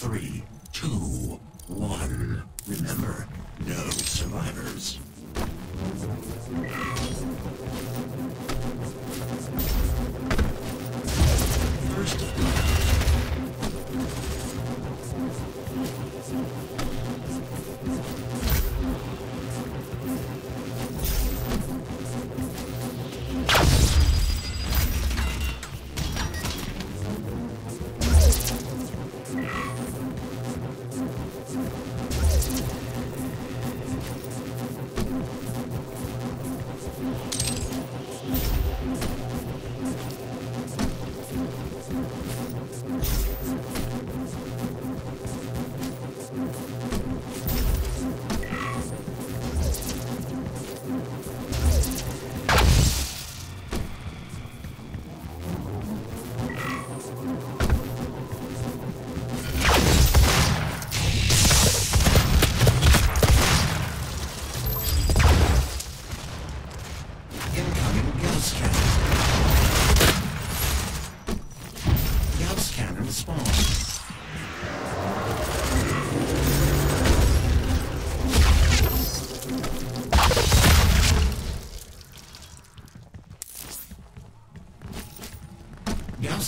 three, two, one. Remember, no survivors.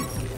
Mm-hmm.